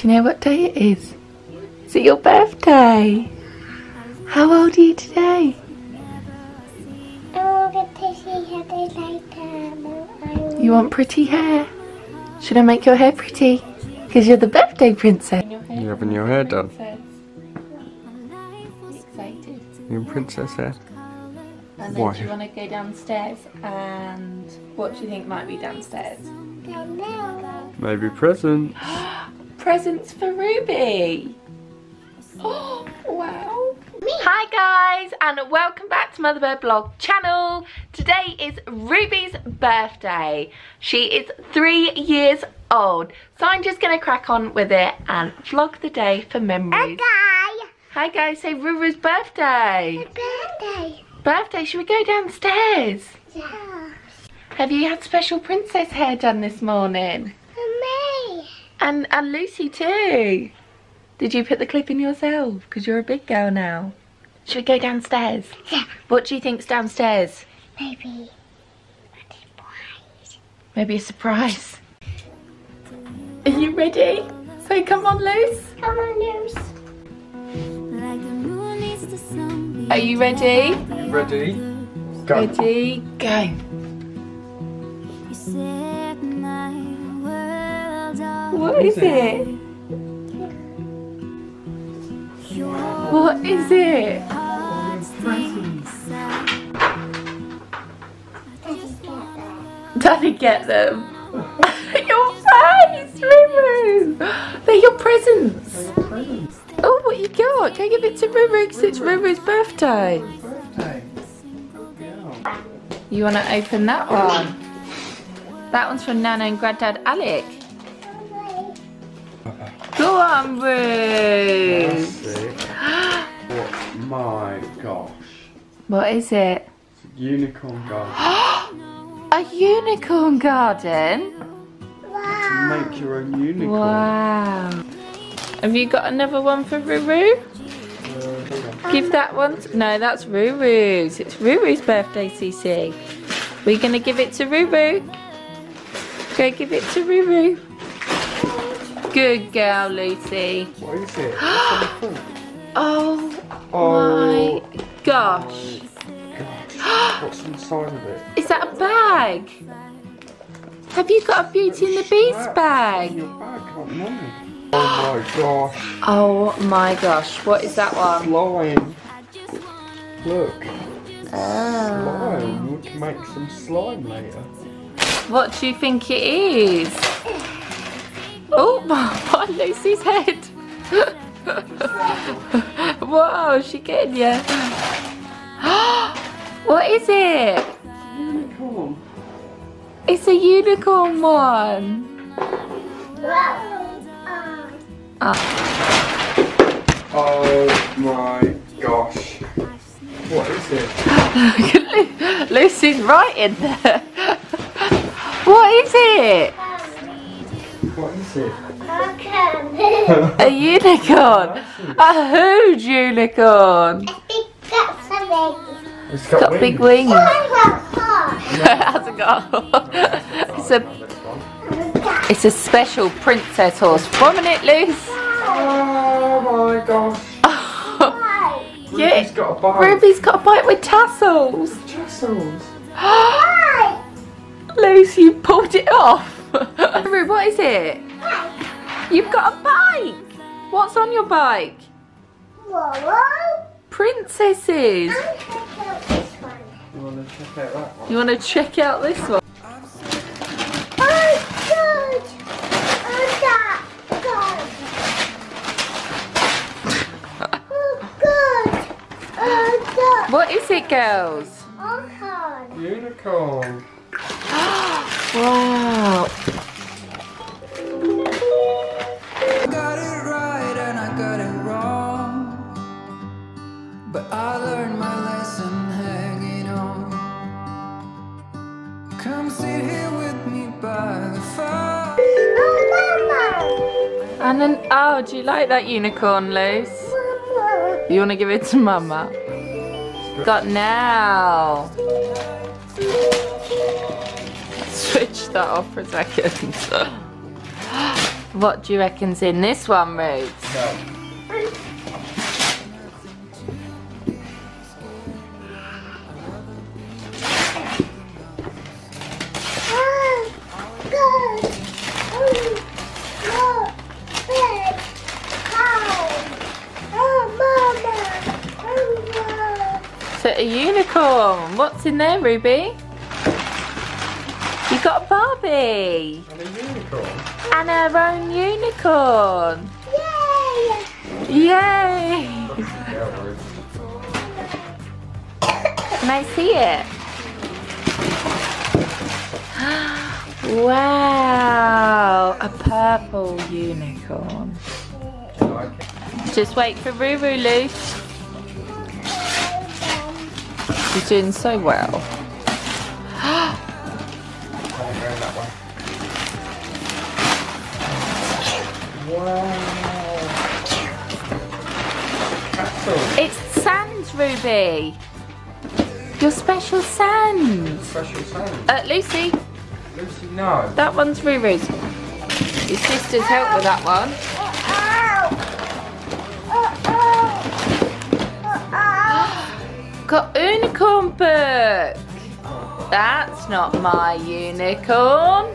Do you know what day it is? Is it your birthday? How old are you today? You want pretty hair? Should I make your hair pretty? Because you're the birthday princess. You're having your hair done. You're princess hair. And then Why? do you want to go downstairs and what do you think might be downstairs? Maybe presents. Presents for Ruby. Oh, wow. Hi guys and welcome back to Motherbyrd Blog channel. Today is Ruby's birthday. She is three years old. So I'm just going to crack on with it and vlog the day for memories. Hi Hi guys, say Ruru's birthday. birthday. Birthday, should we go downstairs? Yeah. Have you had special princess hair done this morning? For me. And and Lucy too. Did you put the clip in yourself? Because you're a big girl now. Should we go downstairs? Yeah. What do you think's downstairs? Maybe. Maybe a surprise. Are you ready? So come on, Luce. Come on, Luce. Are you ready? Ready? Go. Ready, go. What is it? What is it? Daddy get them. your face, Ruru. They're your presents. Oh, what you got? Go give it to Ruru because it's Ruru's birthday. You want to open that one? That one's from Nana and Granddad Alec. Go on, Roo. oh my gosh. What is it? A unicorn garden. A unicorn garden? Wow. Make your own unicorn. Wow. Have you got another one for Ruru? Give that one. To, no, that's Ruru's. It's Ruru's birthday, CC. We're going to give it to Ruru. Go give it to Ruru. Good girl, Lucy. What is it? What's on the front? Oh Oh, my oh. gosh. gosh. What's inside of it? Is that a bag? Have you got a Beauty and the Beast bag? bag. Oh my gosh. Oh my gosh. What is that one? Slime. Look. Oh. Slime. Ah. We can make some slime later. What do you think it is? Oh, on Lucy's head. Whoa, she getting you. what is it? Unicorn. It's a unicorn one. Ah. Oh my gosh. What is it? Lucy's right in there. What is it? What is it? A unicorn. A huge unicorn. It's Got big wings. Oh, it got. it's a it's a special princess horse. One minute, Luce. Oh my gosh. Yeah. Ruby's got a bite. Ruby's got a bite with tassels. Tassels. Lucy, you pulled it off. Ruby, what is it? You've got a bike. What's on your bike? Princesses. You want to check out that one? You want to check out this one? What is it, girls? Oh, do you like that unicorn, Luce? You want to give it to Mama? Got now. Switch that off for a second. What do you reckon's in this one, Roots? No. What's in there, Ruby? You got a Barbie And a unicorn. and her own unicorn. Yay! Yay! Can I see it? wow, a purple unicorn. Do you like it? Just wait for Ruru loose. She's doing so well. Come on, go that way. Wow. It's sand, Ruby. Your special sand. Special sound. Uh, Lucy, Lucy, no. that one's Ruru's. Your sisters helped with that one. Got unicorn book. That's not my unicorn.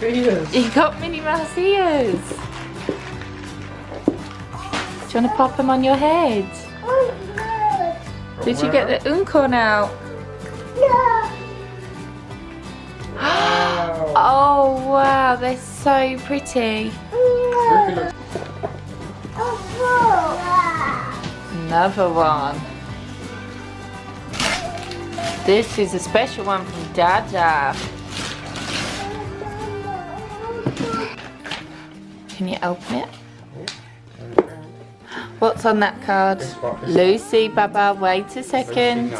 Ruby You got Minnie Mouse ears. Do you want to pop them on your head? Did you get the unicorn out? Wow. Oh wow, they're so pretty. Another one. This is a special one from Dada. Can you open it? What's on that card? Lucy, Baba, wait a second.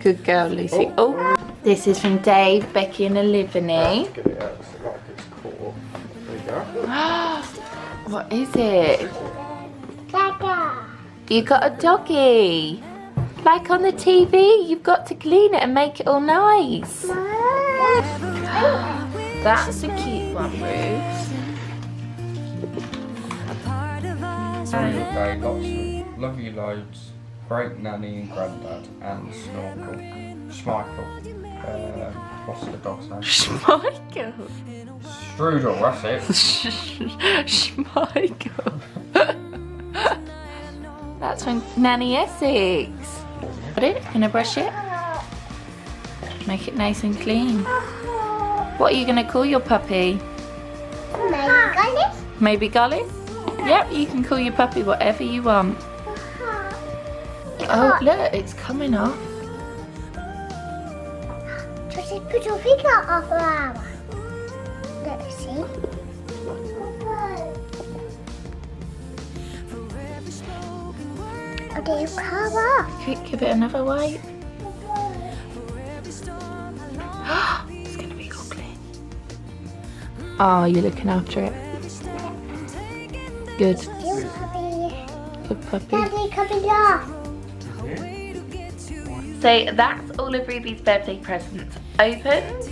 Good girl, Lucy. Oh, this is from Dave, Becky, and Olivany. what is it? You got a doggy. Like on the TV, you've got to clean it and make it all nice. That's a cute one, Ruth. Of love you loads. Great nanny and granddad and snorkel. Schmeichel. Um, what's the dog's name? Schmeichel. Strudel, that's it. Schmeichel. That's from Nanny Essex. Got it? Gonna brush it? Make it nice and clean. What are you gonna call your puppy? Maybe Gullis. Maybe Gullis? Yep, you can call your puppy whatever you want. Oh, look, it's coming off. Just put your finger off flower. Let's see. Okay, you cover. Quick, give it another wipe. it's gonna be all clean. Oh, you're looking after it. Good, good puppy. Daddy, coming off. So that's all of Ruby's birthday presents opened.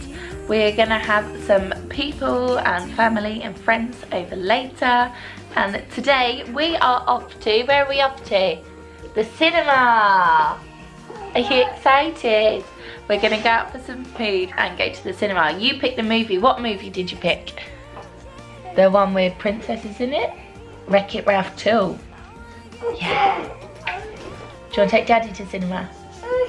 We're gonna have some people and family and friends over later. And today we are off to, where are we off to? The cinema. Are you excited? We're gonna go out for some food and go to the cinema. You picked the movie. What movie did you pick? The one with princesses in it? Wreck-It Ralph 2. Yeah. Do you want to take Daddy to cinema?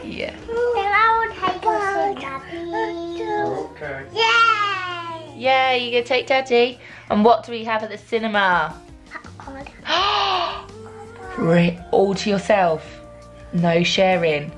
Yeah. Then I will take you to Daddy. Okay. Yay! Yeah, you gonna take Daddy. And what do we have at the cinema? Popcorn. Right, all to yourself. No sharing.